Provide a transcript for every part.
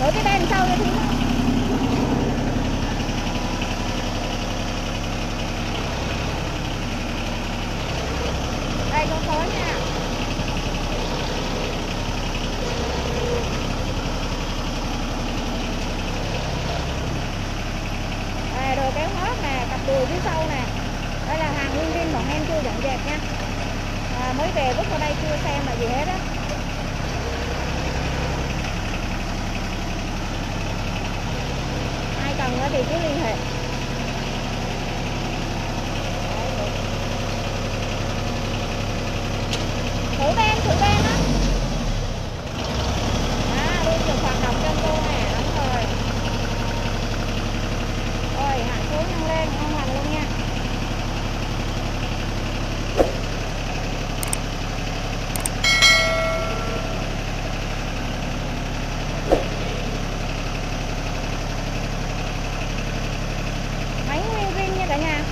đổi cái đèn sau cho thím đây con khối nha. À, đồ kéo hót nè cặp đùi phía sau nè. Đây là hàng nguyên viên bọn em chưa dọn dẹp nha. À, mới về bước vào đây chưa xem là gì hết á. Ai cần á thì cứ liên hệ thử ben thử ben á à luôn được hoạt động trong cô nè đúng rồi rồi hạ xuống nhân lên ngon lành luôn nha máy nguyên rin nha cả nhà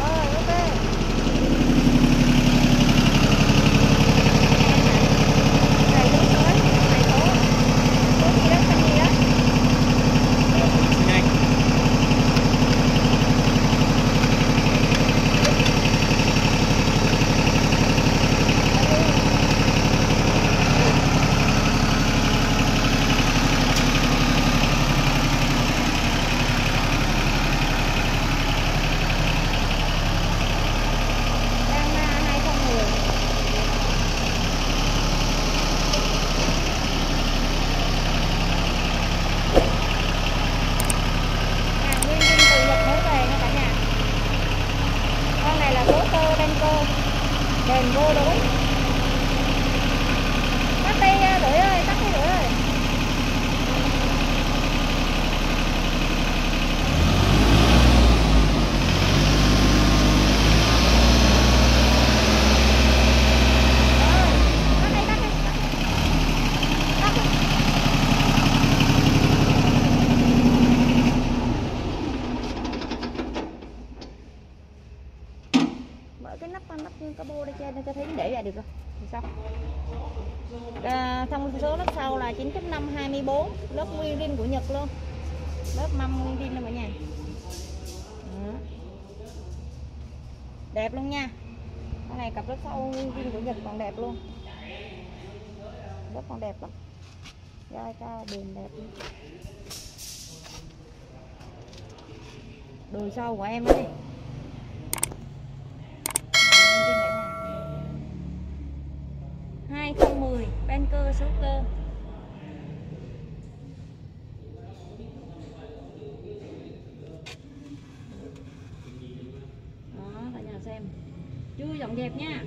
rồi ok này đúng rồi này số số gì đó tên gì đó nhanh đang hai con người hàng nguyên viên từ Nhật mới về nha cả nhà con này là số cơ đen cơ đèn vô đối tắt đi à, lưỡi ơi tắt đi lưỡi ơi Rồi, tắt đi, tắt đi, tắt đi. Tắt đi. mở cái nắp nắp cabo đây trên cho thấy để lại được rồi thì sao à, thông số lớp sau là lớp nguyên rin của Nhật luôn. Lớp mâm nguyên rin luôn cả nhà. Đó. đẹp luôn nha. Cái này cặp lớp sau nguyên rin của Nhật còn đẹp luôn. Lớp còn đẹp lắm. Gai cao bền đẹp luôn. đùi sau của em đấy hai không mười ben cơ số cơ đó cả nhà xem chưa dọn dẹp nha.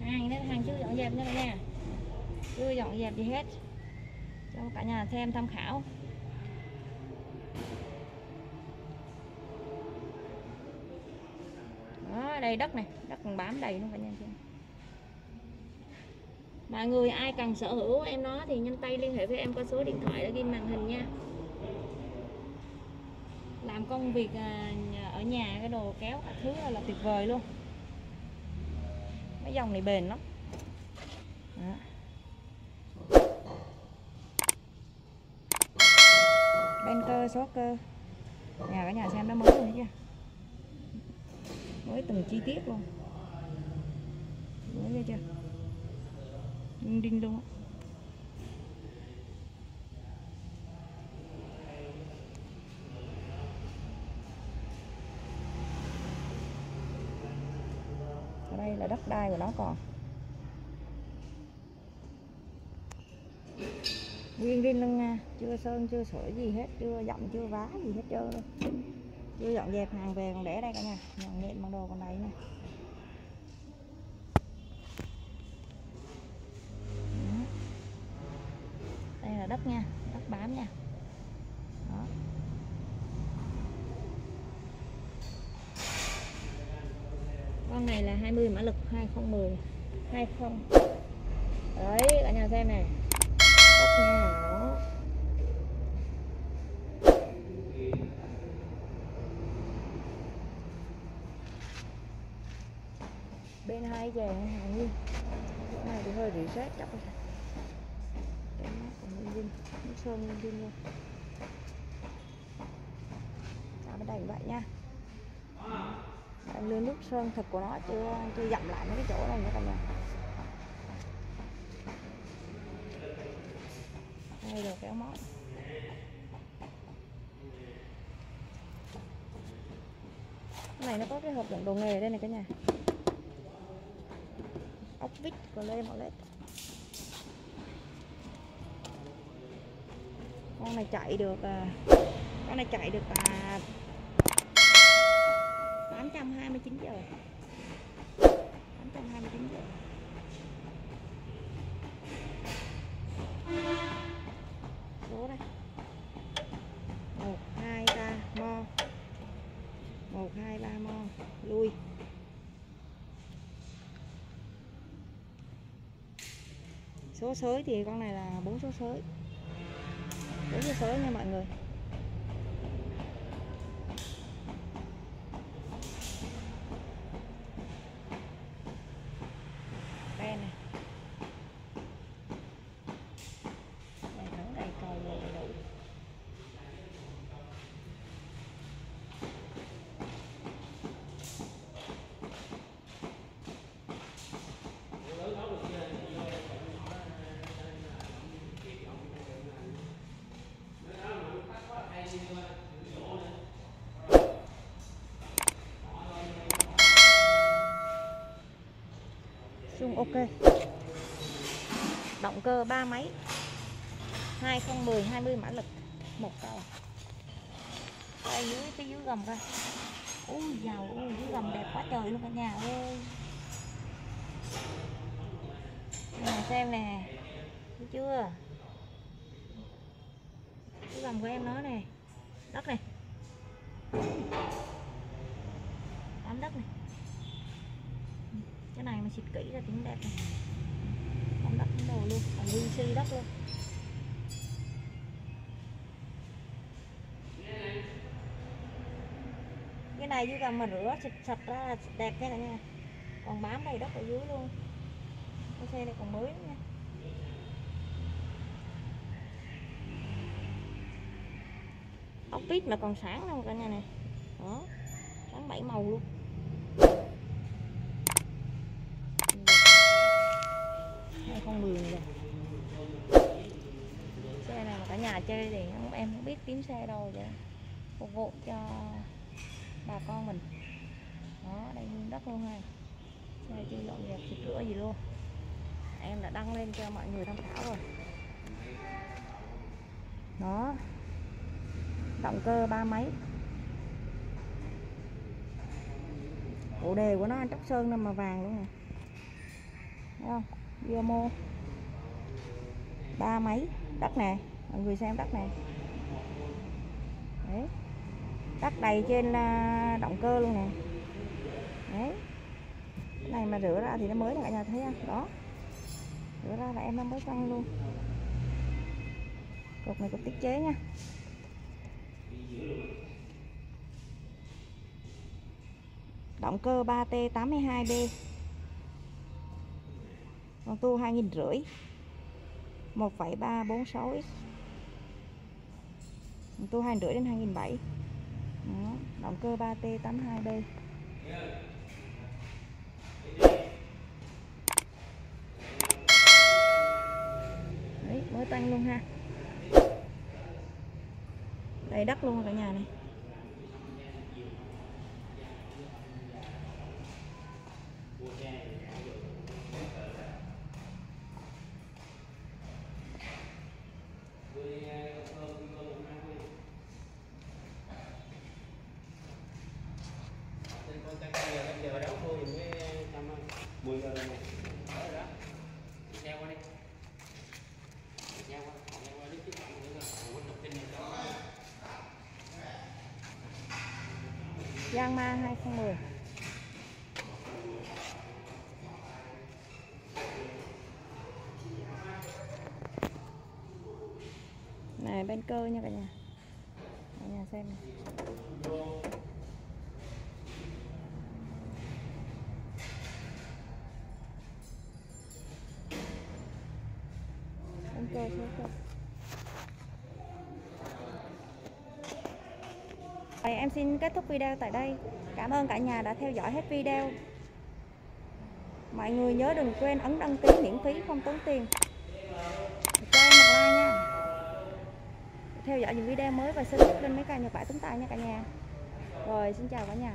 Hàng nên hàng chưa dọn dẹp nha. Cả nhà chưa dọn dẹp gì hết. Cho cả nhà xem tham khảo. Đó đây đất này, đất còn bám đầy luôn cả nhà xem mọi người ai cần sở hữu em nó thì nhanh tay liên hệ với em qua số điện thoại đã ghi màn hình nha. Làm công việc à, ở nhà cái đồ kéo cả thứ là tuyệt vời luôn mấy dòng này bền lắm. Đó. bên cơ, số cơ. Nhà cả nhà xem nó mới rồi chưa mới từng chi tiết luôn. Mới chưa? Đinh đinh luôn á. Đai của nó còn. Nguyên riêng lưng nha chưa sơn, chưa sửa gì hết, chưa dặm, chưa vá gì hết trơn luôn. Chưa dọn dẹp hàng về còn để đây cả nhà nhận nhện bằng đồ còn đấy nè. Đây là đất nha, đất bám nha đó con này là 20 mã lực 2010 20 đấy cả nhà xem này. Đất nha đó. Bên hai vàng hàng nguyên chỗ này thì hơi reset chắc rồi cái mắt của nguyên viên nước sơn nguyên viên luôn. À, bên đây vậy nha. Em nước sơn thực của nó chưa chưa dặm lại mấy cái chỗ này nữa cả nhà. Đây được kéo móc. Cái này nó có cái hộp đựng đồ nghề đây này cả nhà. Ốc vít của lê mỏ lết. Con này chạy được à, con này chạy được à 829 giờ. 829 giờ. Số đây. 1 2 3 mo. 1 2 3 mo. Lui. Số sới thì con này là bốn số sới. Bốn số sới nha mọi người đen này đầy thẳng đầy cầu đầy đủ chung ok. Động cơ ba máy. 2010 20 mã lực. Một cầu đây, dưới cái dưới gầm coi. Ui giàu ui dưới gầm đẹp quá trời luôn cả nhà ơi. Nè, xem nè. Thấy chưa? Dưới gầm của em nó nè. Đất này. Đám đất này cái này mà xịt kỹ ra tiếng đẹp này. Bóng đất bóng đồ luôn còn nguyên si đất luôn. Cái này chứ cần mà rửa xịt sạch ra là đẹp nha cả nhà. Còn bám đầy đất ở dưới luôn. Cái xe này còn mới nữa nha. Ốc vít mà còn sáng luôn cả nhà này. Đó, sáng bảy màu luôn. Nhà chơi thì không em không biết kiếm xe đâu vậy phục vụ cho bà con mình. Đó, đây nguyên đất luôn ha. Xe chưa dọn dẹp xịt rửa gì luôn. Em đã đăng lên cho mọi người tham khảo rồi. Đó. Động cơ ba máy. Bộ đề của nó anh tróc sơn nên mà vàng luôn nè. Thấy không? Diomo ba máy. Đất nè mọi người xem đất này. Đấy. Đất đầy trên à, động cơ luôn nè. Đấy. Cái này mà rửa ra thì nó mới là cả nhà thấy không? Đó. Rửa ra là em nó mới căng luôn. Cột này cột tiết chế nha. Động cơ 3T82B con tu 2.500 1,346X tô 2 rưỡi đến 2007 Đó. động cơ 3T82B Đấy, mới tăng luôn ha. Đầy đất luôn cả nhà này. giờ bây này Giang Ma 2010 Này, bên cơ nha cả nhà. Cả nhà xem này. Em xin kết thúc video tại đây. Cảm ơn cả nhà đã theo dõi hết video. Mọi người nhớ đừng quên ấn đăng ký miễn phí không tốn tiền. Cho em một like nha. Theo dõi những video mới và sớm nhất lên mấy kênh Nhật Bản chúng ta nha cả nhà. Rồi, xin chào cả nhà.